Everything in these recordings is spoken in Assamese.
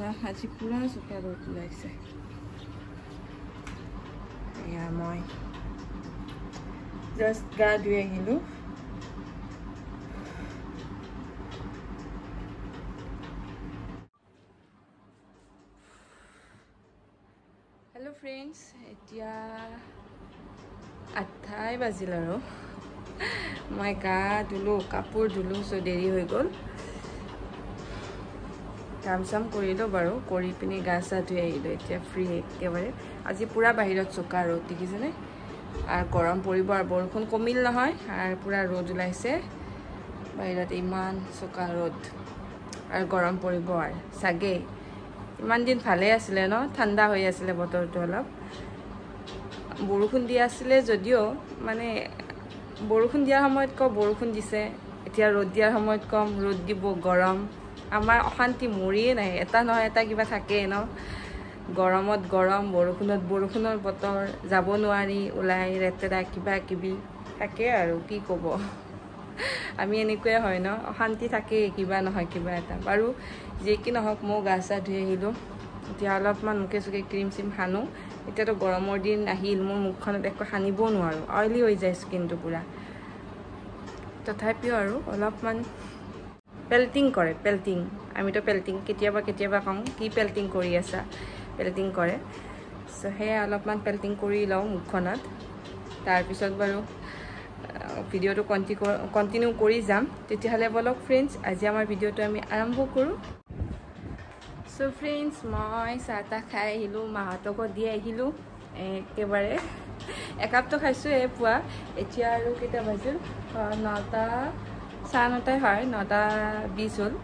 বা আজি পূৰা চোকা ৰ'দ ওলাইছে এয়া মই জাষ্ট গা ধুই আহিলোঁ হেল্ল' ফ্ৰেণ্ডছ এতিয়া আঠাই বাজিল আৰু মই গা ধুলোঁ কাপোৰ ধুলোঁ চ' দেৰি হৈ গ'ল কাম চাম কৰিলোঁ বাৰু কৰি পিনি গা চা ধুই আহিলোঁ এতিয়া ফ্ৰী একেবাৰে। আজি পূৰা বাহিৰত চোকা ৰ'দ দেখিছেনে? আৰু গৰম পৰিব আৰু বৰষুণ কমিল নহয় আৰু পূৰা ৰ'দ ওলাইছে। বাহিৰত ইমান চোকা ৰ'দ আৰু গৰম পৰিব আৰু চাগে। ইমান দিন ভালেই আছিলে ন ঠাণ্ডা হৈ আছিলে বতৰটো অলপ। বৰষুণ দি আছিলে যদিও মানে বৰষুণ দিয়াৰ সময়ত কম বৰষুণ দিছে এতিয়া ৰ'দ দিয়াৰ সময়ত কম ৰ'দ দিব গৰম। আমাৰ অশান্তি মৰিয়ে নাই এটা নহয় এটা কিবা থাকেই ন? গৰমত গৰম বৰষুণত বৰষুণৰ বতৰ যাব নোৱাৰি ওলাই লেতেৰা কিবা কিবি। থাকে আৰু কি ক'ব? আমি এনেকুৱাই হয় ন? অশান্তি থাকেই কিবা নহয় কিবা এটা। বাৰু যি কি নহওক মই গা চা ধুই আহিলোঁ। এতিয়া অলপমান মুখে চুখে ক্ৰীম চিম সানো। এতিয়াতো গৰমৰ দিন আহিল মোৰ মুখখনত একো সানিবও নোৱাৰোঁ। অইলি হৈ যায় স্কিনটো পূৰা। তথাপিও আৰু অলপমান পেল্টিং কৰে পেল্টিং আমিতো পেল্টিং কেতিয়াবা কেতিয়াবা কওঁ কি পেল্টিং কৰি আছা? পেল্টিং কৰে। চ' সেয়া অলপমান পেল্টিং কৰি লওঁ মুখখনত। তাৰপিছত বাৰু ভিডিঅ'টো কণ্টি কণ্টিনিউ কৰি যাম। তেতিয়াহ'লে বলক ফ্ৰেণ্ডছ আজি আমাৰ ভিডিঅ'টো আমি আৰম্ভ কৰোঁ। চ' ফ্ৰেণ্ডছ মই চাহ তাহ খাই আহিলোঁ মাহঁতকো দি আহিলোঁ একেবাৰে। একাপটো খাইছোঁৱে পুৱা। এতিয়া আৰু কেইটা বাজিল? নটা চাৰে নটাই হয় নটা বিছ হ'ল।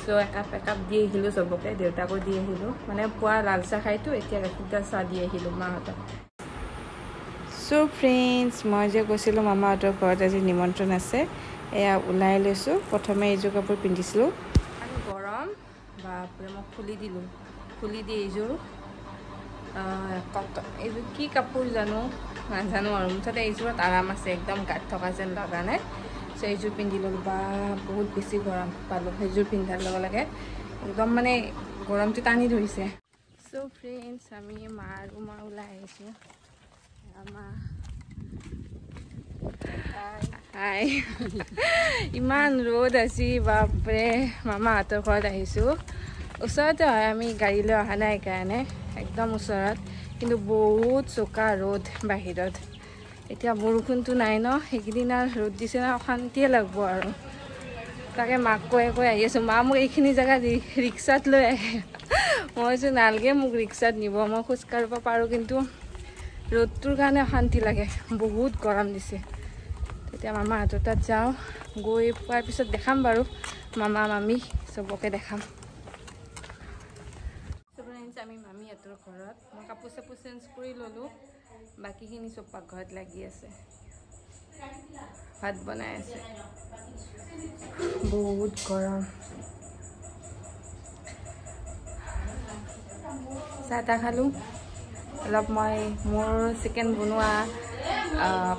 চ' একাপ একাপ দি আহিলোঁ চবকে দেউতাকো দি আহিলোঁ। মানে পুৱা লাল চাহ খাইতো এতিয়া গাখীৰ চাহ দি আহিলোঁ মাহঁতক। চ' ফ্ৰেণ্ডছ মই যে কৈছিলোঁ মামাহঁতৰ ঘৰত আজি নিমন্ত্ৰণ আছে এয়া ওলাই লৈছোঁ। প্ৰথমে এইযোৰ কাপোৰ পিন্ধিছিলোঁ। আৰু গৰম বাপৰে মই খুলি দিলোঁ। খুলি দি এইযোৰ এইযোৰ কি কাপোৰ জানো? নাজানো আৰু। মুঠতে এইযোৰত আৰাম আছে একদম গাত থকা যেন লগা নাই। চ' এইযোৰ পিন্ধি ল'লোঁ। বা বহুত বেছি গৰম পালোঁ সেইযোৰ পিন্ধাৰ লগে লগে। একদম মানে গৰমটো টানি ধৰিছে। চ' ফ্ৰেণ্ডছ আমি মা আৰু মই ওলাই আহিছোঁ। হাই ইমান ৰ'দ আজি বাপৰে। মামাহঁতৰ ঘৰত আহিছোঁ। ওচৰতে হয় আমি গাড়ী লৈ অহা নাই সেইকাৰণে একদম ওচৰত। কিন্তু বহুত চোকা ৰ'দ বাহিৰত। এতিয়া বৰষুণটো নাই ন সেইকেইদিন আৰু ৰ'দ দিছে ন অশান্তিয়ে লাগব আৰু। তাকে মাক কৈ কৈ আহি আছোঁ। মা মোক এইখিনি জেগাত ৰিক্সাত লৈ আহে। মই কৈছোঁ নালাগে মোক ৰিক্সাত নিব মই খোজকাঢ়িব পাৰোঁ কিন্তু ৰ'দটোৰ কাৰণে অশান্তি লাগে। বহুত গৰম দিছে। তেতিয়া মামাহঁতৰ তাত যাওঁ গৈ পোৱাৰ পিছত দেখাম বাৰু। মামা মামী চবকে দেখাম। আমি মামীহঁতৰ ঘৰত। মই কাপোৰ চাপোৰ চেঞ্জ কৰি ল'লোঁ। বাকীখিনি চব পাকঘৰত লাগি আছে। ভাত বনাই আছে। বহুত গৰম। চাহ তাহ খালোঁ। অলপ মই মোৰ চিকেন বনোৱা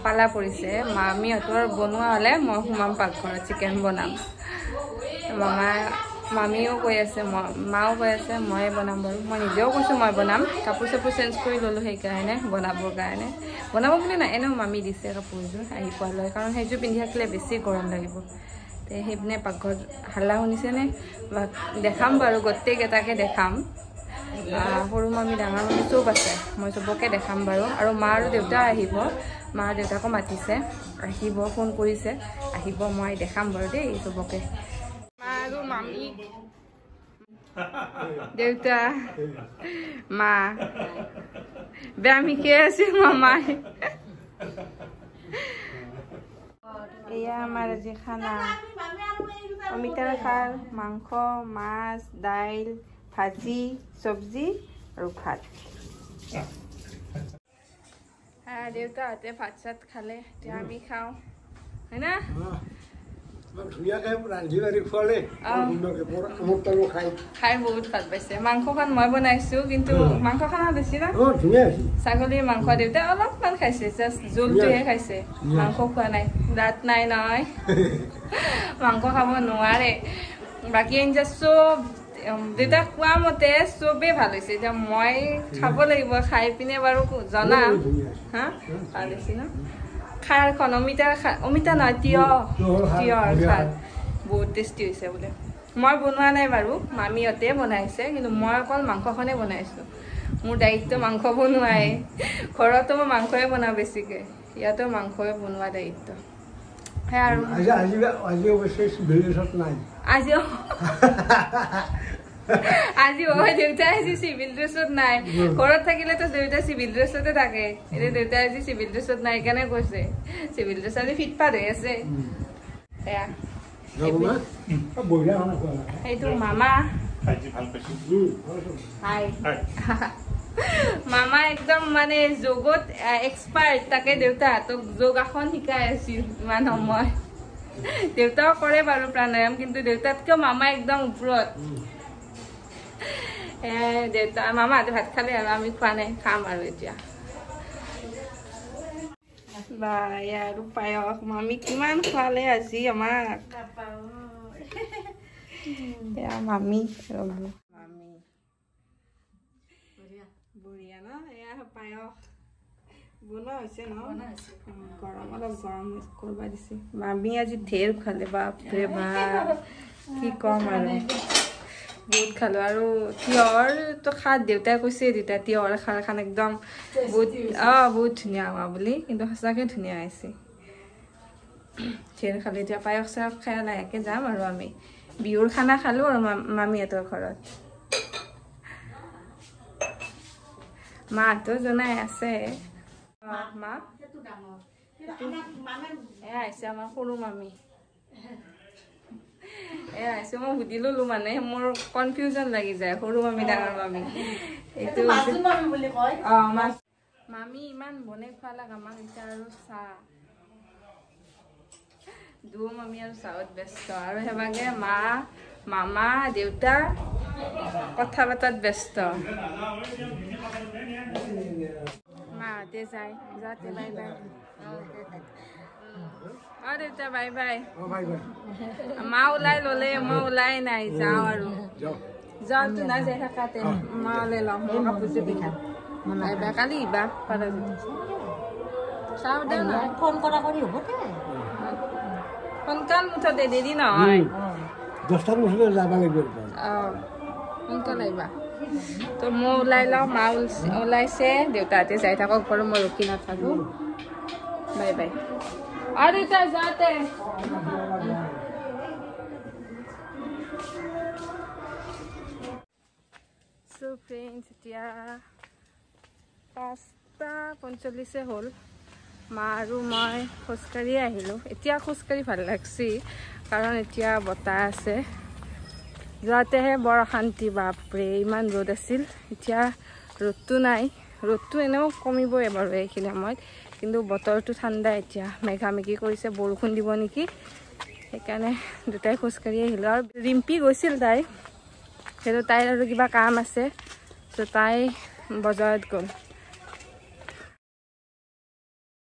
পালা পৰিছে। মামীহঁতৰ বনোৱা হ'লে মই সোমাম পাকঘৰত চিকেন বনাম। মামা মামীও কৈ আছে মই মাও কৈ আছে ময়ে বনাম বাৰু। মই নিজেও কৈছোঁ মই বনাম। কাপোৰ চাপোৰ চেঞ্জ কৰি ল'লোঁ সেইকাৰণে বনাবৰ কাৰণে। বনাব বুলি নাই এনেও মামী দিছে কাপোৰযোৰ আহি পোৱালৈ কাৰণ সেইযোৰ পিন্ধি থাকিলে বেছি গৰম লাগিব। তে সেইপিনে পাকঘৰত হাল্লা শুনিছেনে দেখাম বাৰু গোটেইকেইটাকে দেখাম। সৰু মামী ডাঙৰ মামী চব আছে মই চবকে দেখাম বাৰু। আৰু মা আৰু দেউতা আহিব মা দেউতাকো মাতিছে। আহিব ফোন কৰিছে। আহিব মই দেখাম বাৰু দেই চবকে। দেউতা মা ব্যায়াম শিকি আছে মামাই এয়া আমাৰ আজি খানা অমিতাৰ খাৰ মাংস মাছ দাইল ভাজি চব্জি আৰু ভাত দেউতাহঁতে ভাত চাত খালে এতিয়া আমি খাওঁ হয় না ধুনীয়াকে ৰান্ধি বাঢ়ি খোৱালে খাই বহুত ভাল পাইছে মাংসখন মই বনাইছো কিন্তু মাংসখন বেছি না ছাগলীৰ মাংস দেউতাই অলপমান খাইছে জাষ্ট জোলটোহে খাইছে মাংস খোৱা নাই দাঁত নাই নহয় মাংস খাব নোৱাৰে বাকী আঞ্জা চব উম, দেউতাক কোৱা মতে চবেই ভাল হৈছে এতিয়া মই খাব লাগিব খাই পিনে বাৰু জনাম। হা ভাল হৈছে ন খাৰখন অমিতাৰ খাৰ অমিতা নহয় তিয়হ তিয়হৰ খাৰ। বহুত টেষ্টি হৈছে বোলে মই বনোৱা নাই বাৰু মামীহঁতে বনাইছে কিন্তু মই অকল মাংসখনে বনাইছোঁ মোৰ দায়িত্ব মাংস বনোৱাই ঘৰতো মই মাংসই বনাওঁ বেছিকৈ ইয়াতো মাংসই বনোৱা দায়িত্ব সেয়া আৰু আজি অৱশ্যে নাই আজিও আজি হয় দেউতা আজি চিভিল ড্ৰেছত নাই। ঘৰত থাকিলেতো দেউতা চিভিল ড্ৰেছতে থাকে। এতিয়া দেউতা আজি চিভিল ড্ৰেছত নাই সেইকাৰণে কৈছে। চিভিল ড্ৰেছ আজি ফিটফাট হৈ আছে। সেইটো মামা। মামা একদম মানে যোগত এক্সপাৰ্ট তাকে দেউতাহঁতক যোগাসন শিকাই আছিল। ইমান সময়। দেউতাও কৰে বাৰু প্ৰাণায়াম কিন্তু দেউতাতকেও মামা একদম ওপৰত। দেউতা মামাহঁতে ভাত খালে আৰু আমি খোৱা নাই খাম আৰু এতিয়া বা এয়া আৰু পায়স মামী কিমান খোৱালে আজি আমাক এয়া মামী ৰ'ব মামী বঢ়িয়া ন এয়া পায়স বনোৱা হৈছে ন উম, গৰম অলপ গৰম কৰিব দিছে মামী আজি ঢেৰ খালে বাপৰে বাপ কি ক'ম আৰু বহুত খালোঁ আৰু তিয়হৰটো খাৰ দেউতাই কৈছে দেউতাই তিয়হৰ খাৰ খান একদম বহুত অঁ বহুত ধুনীয়া হোৱা বুলি কিন্তু সঁচাকৈ ধুনীয়া হৈছে। ঢেৰ খালোঁ এতিয়া পায়স চায়স খাই লাহেকৈ যাম আৰু আমি। বিহুৰ খানা খালোঁ আৰু মামীহঁতৰ ঘৰত। মাহঁতো জনাই আছে। মা? এয়া আহিছে আমাৰ সৰু মামী। এয়া আহিছে মই সুধি ললো মানে মোৰ কনফিউজন লাগি যায় সৰু মামী ডাঙৰ মামী। এইটো হৈছে- অ মাছ মামী ইমান বনাই খোৱালাক আমাক এতিয়া আৰু চাহ। দুয়ো মামী আৰু চাহত ব্যস্ত আৰু সেইভাগে মা মামা দেউতা কথা পতাত ব্যস্ত মাহঁতে যায় যাতে বাই বাই। অ বাই বাই বাই বাই মা ওলাই ললে মই ওলাই নাই যাওঁ আৰু যাওক যাওঁতো নাই যাই থাকাতে মা ওলাই লওঁ মোৰ কাপোৰযোৰ পিন্ধা বাই বাই কালি আহিবা পাৰা যদি চাওঁ দে ন ফোন কৰা কৰি হ'ব দে সোনকাল মুঠতে দেৰি নহয় দহটাত মুঠতে যাব লাগিব এবাৰ। অঁ সোনকাল আহিবা তো মই ওলাই লওঁ মা ওলাইছে দেউতাহঁতে যাই থাকক বাৰু মই ৰখি নাথাকোঁ বাই বাই যাওঁতে চ' ফ্ৰেণ্ডছ এতিয়া পাঁচটা পঞ্চল্লিছে হ'ল মা আৰু মই খোজকাঢ়ি আহিলোঁ এতিয়া খোজকাঢ়ি ভাল লাগছি কাৰণ এতিয়া বতাহ আছে যোৱাতেহে বৰ অশান্তি বাপৰে ইমান ৰ'দ আছিল এতিয়া ৰ'দটো নাই ৰ'দটো এনেও কমিবই বাৰু এইখিনি সময়ত কিন্তু বতৰটো ঠাণ্ডা এতিয়া। মেঘামেঘি কৰিছে বৰষুণ দিব নেকি? সেইকাৰণে দুটাই খোজকাঢ়ি আহিলোঁ। আৰু ৰিম্পী গৈছিল তাই। সেইটো তাইৰ আৰু কিবা কাম আছে। ত' তাই বজাৰত গ'ল।